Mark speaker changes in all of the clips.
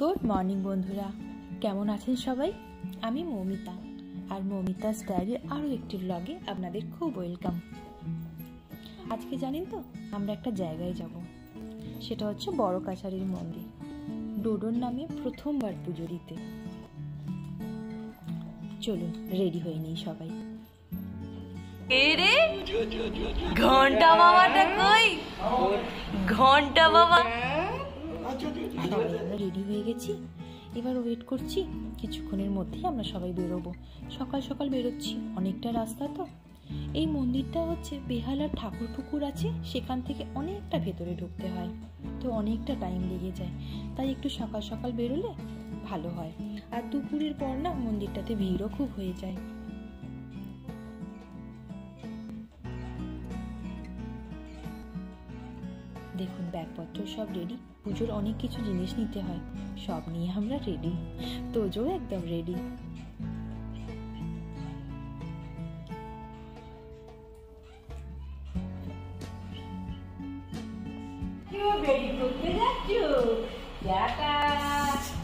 Speaker 1: Good morning বন্ধুরা। কেমন আছেন সবাই? আমি মৌমিতা আর মৌমিতাস ডায়েরির আরও একটি ব্লগে আপনাদের খুব ওয়েলকাম আজকে জানেন তো আমরা একটা জায়গায় যাব। সেটা হচ্ছে বড় কাছারির মন্দির ডোডোর নামে প্রথমবার পুজো দিতে। চলুন রেডি হয়ে নিই সবাই।
Speaker 2: এরে ঘণ্টা বাবাটা কই ঘণ্টা বাবা।
Speaker 1: রেডি হয়ে গেছি। এবার ওয়েট করছি, কিছুক্ষণের মধ্যেই আমরা সবাই বেরোবো। সকাল সকাল বেরোচ্ছি, অনেকটা রাস্তা তো। এই মন্দিরটা হচ্ছে বেহালার ঠাকুর পুকুর আছে, সেখান থেকে অনেকটা ভেতরে ঢুকতে হয়। তো অনেকটা টাইম লেগে যায়। তাই একটু সকাল সকাল বেরোলে ভালো হয়। আর দুপুরের পর না মন্দিরটাতে ভিড়ও খুব হয়ে যায়। দেখুন ব্যাগপত্র সব রেডি পুজোর অনেক কিছু জিনিস নিতে হয়। সব নিয়ে আমরা রেডি তোজও একদম রেডি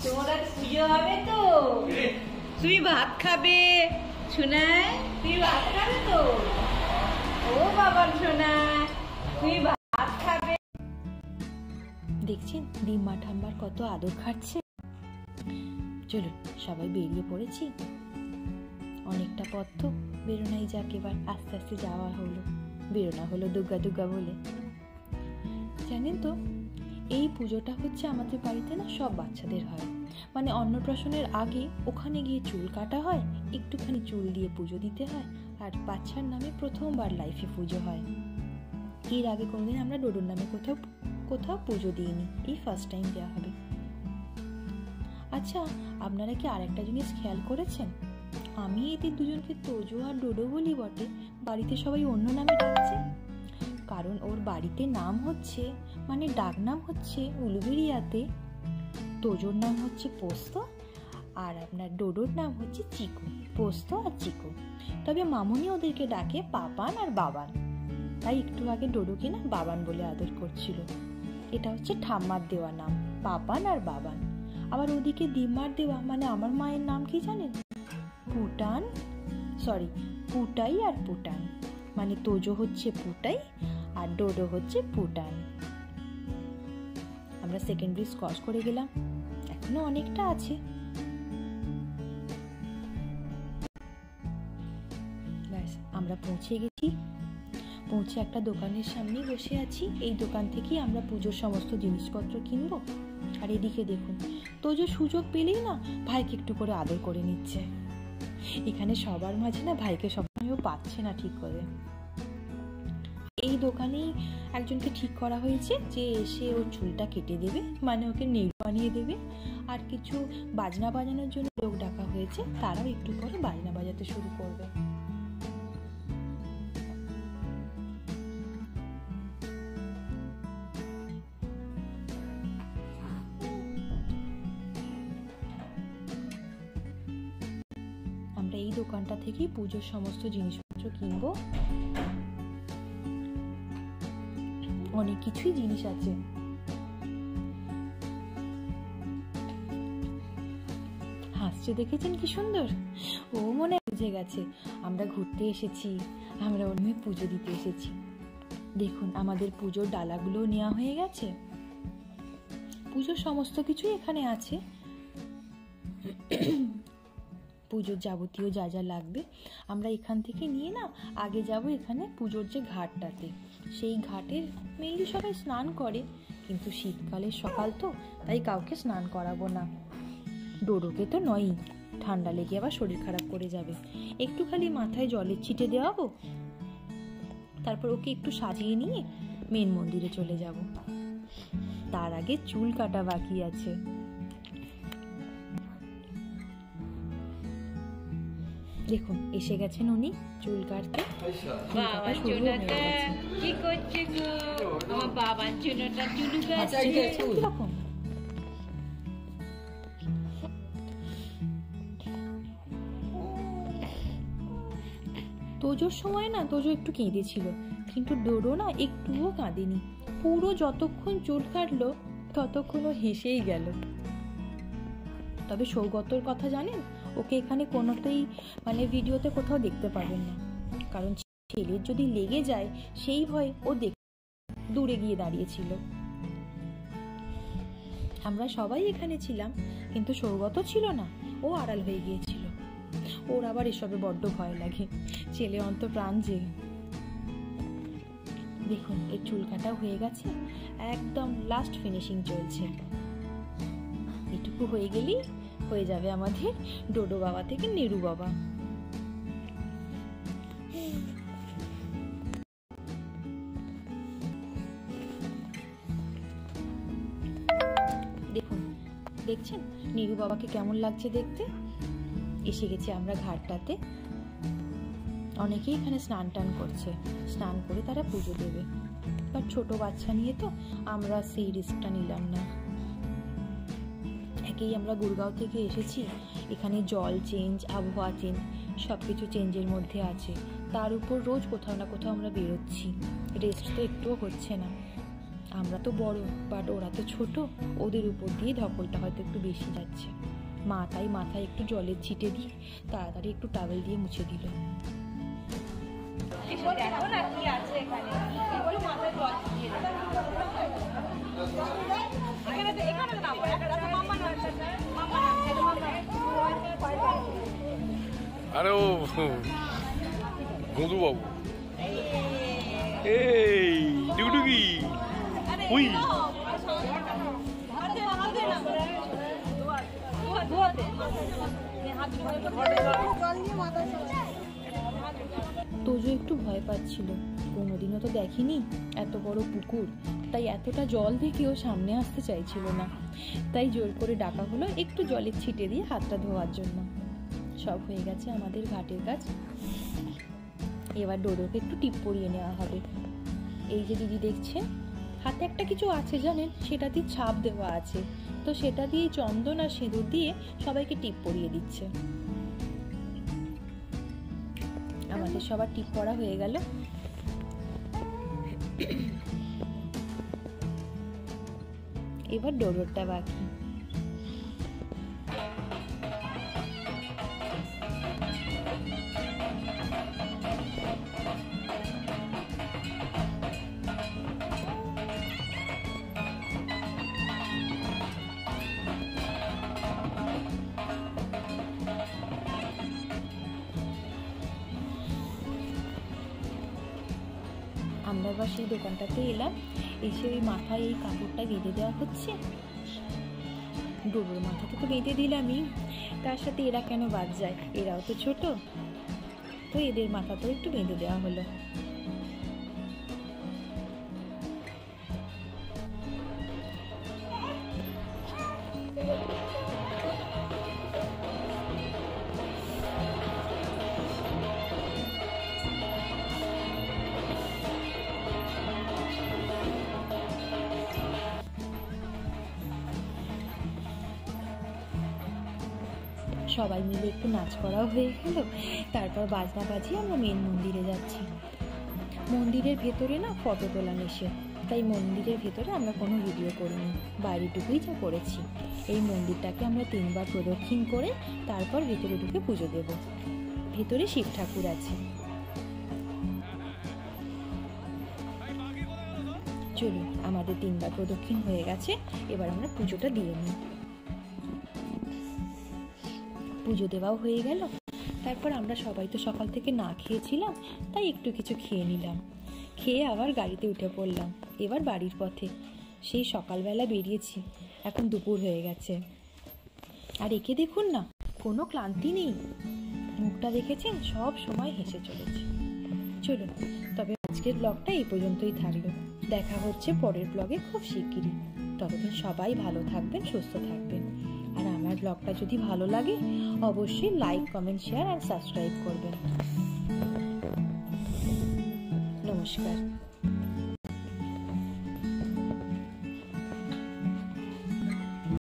Speaker 2: তোমার পুজো হবে তো। তুমি ভাত খাবে শোনায় তুমি ভাত খাবে তো? ও বাবার শোনায় তুমি
Speaker 1: দেখছেন? ডিম্মা ঠাম্বার কত আদর খাচ্ছে। চলুন, সবাই বেরিয়ে পড়েছি। অনেকটা পথ তো, বেরোনাই যাক এবার, আস্তে আস্তে যাওয়া হলো। বেরোনা হলো দুর্গা দুর্গা বলে। জানেন তো, এই পুজোটা হচ্ছে আমাদের বাড়িতে না সব বাচ্চাদের হয়। মানে অন্নপ্রাশনের আগে ওখানে গিয়ে চুল কাটা হয়, একটুখানি চুল দিয়ে পুজো দিতে হয়, আর বাচ্চার নামে প্রথমবার লাইফে পুজো হয়। এর আগে কোনোদিন আমরা ডোডোর নামে কোথাও কোথাও পুজো দিইনি, এই ফার্স্ট টাইম দেওয়া হবে। আচ্ছা আপনারা কি আরেকটা জিনিস খেয়াল করেছেন? আমি এদের দুজনকে তোজো আর ডোডো বলি বটে, বাড়িতে সবাই অন্য নামে ডাকছে। কারণ ওর বাড়িতে নাম হচ্ছে মানে ডাক নাম হচ্ছে উলুবেরিয়াতে তোজোর নাম হচ্ছে পোস্ত, আর আপনার ডোডোর নাম হচ্ছে চিকু, পোস্ত আর চিকু। তবে মামুনি ওদেরকে ডাকে পাপান আর বাবান। তাই একটু আগে ডোডোকে না বাবান বলে আদর করছিল। এটা হচ্ছে ঠাম্মার দেওয়া নাম পাপান আর বাবান। আবার ওদিকে দিম্মার দেওয়া মানে আমার মায়ের নাম কি জানেন? পুটান? সরি পুটাই আর পুটান। মানে তোজো হচ্ছে পুটাই আর ডোডো হচ্ছে পুটান। আমরা সেকেন্ড ব্রিজ ক্রস করে গেলাম। এখনও অনেকটা আছে। আমরা পৌঁছে গেছি। পৌঁছে একটা দোকানের সামনেই বসে আছি। এই দোকান থেকেই আমরা পুজোর সমস্ত জিনিসপত্র কিনবো। আর এদিকে দেখুন তো যে সুযোগ পেলেই না ভাইকে একটু করে আদর করে নিচ্ছে। এখানে সবার মাঝে না ভাইকে সবসময়ও পাচ্ছে না ঠিক করে। এই দোকানেই একজনকে ঠিক করা হয়েছে যে এসে ওর চুলটা কেটে দেবে মানে ওকে নেল বানিয়ে দেবে। আর কিছু বাজনা বাজানোর জন্য লোক ডাকা হয়েছে, তারাও একটু পরে বাজনা বাজাতে শুরু করবে। দোকানটা থেকেই পুজোর সমস্ত জিনিসপত্র কিনবো। অনেক কিছুই জিনিস আছে। হাসছে দেখেছেন কি সুন্দর? ও মনে বুঝে গেছে, আমরা ঘুরতে এসেছি, আমরা মেয়ে পুজো দিতে এসেছি। দেখুন, আমাদের পুজোর ডালাগুলো নেওয়া হয়ে গেছে। পুজোর সমস্ত কিছুই এখানে আছে। পুজোর যাবতীয় যা যা লাগবে, আমরা এখান থেকে নিয়ে না আগে যাব এখানে পুজোর যে ঘাটটাতে। সেই ঘাটের মেনলি সবাই স্নান করে, কিন্তু শীতকালের সকাল তো, তাই কাউকে স্নান করাবো না। ডোডোকে তো নয়ই, ঠান্ডা লেগে আবার শরীর খারাপ করে যাবে। একটু খালি মাথায় জলের ছিটে দেওয়াবো, তারপর ওকে একটু সাজিয়ে নিয়ে মেন মন্দিরে চলে যাব। তার আগে চুল কাটা বাকি আছে। দেখুন এসে গেছেন উনি চুল কাটতে।
Speaker 2: কি করছে গো? আমার বাবার চুলু
Speaker 1: কীরকম? তোজোর সময় না তোজো একটু কেঁদেছিল কিন্তু ডোরো না একটুও কাঁদেনি। পুরো যতক্ষণ চুল কাটলো ততক্ষণ ও হেসেই গেল। তবে সৌগতর কথা জানেন ওকে এখানে কোনোটাই মানে ভিডিওতে কোথাও দেখতে পাবেন না। কারণ ছেলের যদি লেগে যায়, সেই ভয়ে ও দেখ দূরে গিয়ে দাঁড়িয়েছিল। আমরা সবাই এখানে ছিলাম, কিন্তু সৌগত ছিল না। ও আড়াল হয়ে গিয়েছিল। ওর আবার এসবে বড্ড ভয় লাগে। ছেলে অন্ত প্রাণ যে দেখুন, এর চুল কাটাও হয়ে গেছে। একদম লাস্ট ফিনিশিং চলছে। এটুকু হয়ে গেলেই হয়ে যাবে আমাদের ডোডো বাবা থেকে নেরু বাবা। দেখুন, দেখছেন? নিরু বাবাকে কেমন লাগছে দেখতে? এসে গেছি আমরা ঘাটটাতে। অনেকেই এখানে স্নান টান করছে। স্নান করে তারা পুজো দেবে। বাট ছোট বাচ্চা নিয়ে তো আমরা সেই রিস্কটা নিলাম না। একেই আমরা গুরগাঁও থেকে এসেছি। এখানে জল চেঞ্জ আবহাওয়া চেঞ্জ সব কিছু চেঞ্জের মধ্যে আছে। তার উপর রোজ কোথাও না কোথাও আমরা বেরোচ্ছি। রেস্ট তো একটুও হচ্ছে না। আমরা তো বড় বাট ওরা তো ছোট। ওদের উপর দিয়ে ধকলটা হয়তো একটু বেশি যাচ্ছে। মা তাই মাথায় একটু জলের ছিটে দিয়ে তাড়াতাড়ি একটু টাওয়েল দিয়ে মুছে দিল।
Speaker 2: আছে।
Speaker 3: আরে ও এই
Speaker 1: তোজো একটু ভয় পাচ্ছিল। কোনোদিনও তো দেখিনি এত বড় পুকুর। তাই এতটা জল দেখেও সামনে আসতে চাইছিল না। তাই জোর করে ডাকা হলো একটু জলের ছিটে দিয়ে হাতটা ধোয়ার জন্য। সব হয়ে গেছে আমাদের ঘাটের কাজ। এবার ডোডোকে একটু টিপ পরিয়ে নেওয়া হবে। এই যে দিদি দেখছে, হাতে একটা কিছু আছে জানেন? সেটা দিয়ে ছাপ দেওয়া আছে। তো সেটা দিয়ে চন্দন আর সিঁদুর দিয়ে সবাইকে টিপ পরিয়ে দিচ্ছে। আমাদের সবার টিপ পড়া হয়ে গেল। এবার ডোরোরটা বাকি। আমরা এবার সেই দোকানটাতে এলাম। এসে ওই মাথায় এই কাপড়টা বেঁধে দেওয়া হচ্ছে। ডোবর মাথাতে তো বেঁধে দিলামই। তার সাথে এরা কেন বাদ যায়? এরাও তো ছোট। তো এদের মাথাতেও একটু বেঁধে দেওয়া হলো। সবাই মিলে একটু নাচ করাও হয়ে গেল। তারপর বাজনা বাজিয়ে আমরা মেন মন্দিরে যাচ্ছি। মন্দিরের ভেতরে না ফটো তোলা নিষেধ তাই মন্দিরের ভেতরে আমরা কোনো ভিডিও করিনি। বাইরেটুকুই যা করেছি। এই মন্দিরটাকে আমরা তিনবার প্রদক্ষিণ করে তারপর ভেতরে ঢুকে পুজো দেব। ভেতরে শিব ঠাকুর আছে। চলুন, আমাদের তিনবার প্রদক্ষিণ হয়ে গেছে। এবার আমরা পুজোটা দিয়ে নিই। পুজো দেওয়াও হয়ে গেল। তারপর আমরা সবাই তো সকাল থেকে না খেয়েছিলাম, তাই একটু কিছু খেয়ে নিলাম। খেয়ে আবার গাড়িতে উঠে পড়লাম। এবার বাড়ির পথে। সেই সকালবেলা বেরিয়েছি। এখন দুপুর হয়ে গেছে। আর একে দেখুন না, কোনো ক্লান্তি নেই। মুখটা দেখেছেন? সব সময় হেসে চলেছে। চলুন, তবে আজকের ব্লগটা এই পর্যন্তই থাকল। দেখা হচ্ছে পরের ব্লগে খুব শিগগিরই। ততদিন সবাই ভালো থাকবেন, সুস্থ থাকবেন। আর আমার ব্লগটা যদি ভালো লাগে অবশ্যই লাইক কমেন্ট শেয়ার আর সাবস্ক্রাইব করবেন। নমস্কার।